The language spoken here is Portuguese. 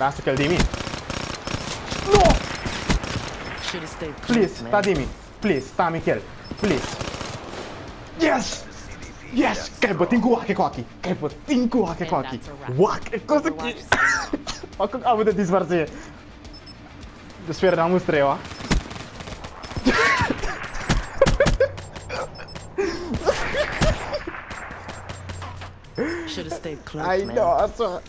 Lasă că-l Dimi. No! Please, tá man. sta Dimi. Please, tá, Michel. Please. Yes! Yes! Kaj botin ku hake kwaki. Kaj botin ku hake And kwaki. Wak, cosa Overwatch ki? is the Ma cum am de Should have stayed close, Ai, man. nossa.